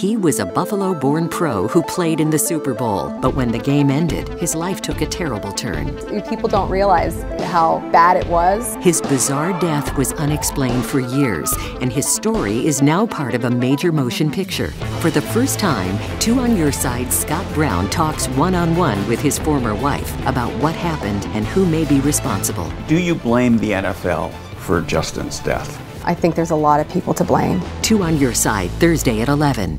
He was a Buffalo born pro who played in the Super Bowl, but when the game ended, his life took a terrible turn. People don't realize how bad it was. His bizarre death was unexplained for years, and his story is now part of a major motion picture. For the first time, Two on Your Side Scott Brown talks one on one with his former wife about what happened and who may be responsible. Do you blame the NFL for Justin's death? I think there's a lot of people to blame. Two on Your Side, Thursday at 11.